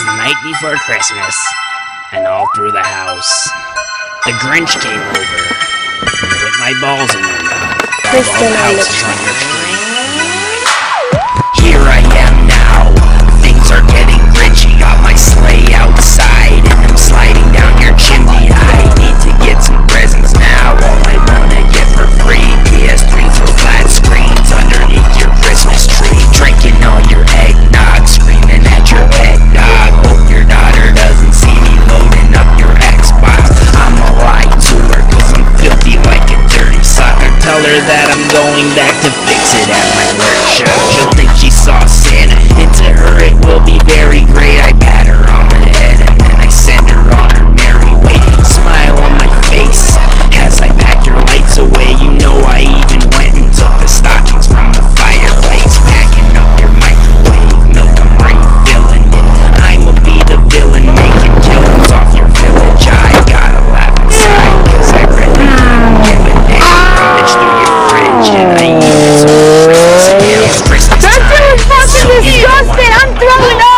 was the night before Christmas, and all through the house, the Grinch came over, and put my balls in my mouth. Christmas tell her that I'm going back to fix it at my workshop. She'll I'm throwing up.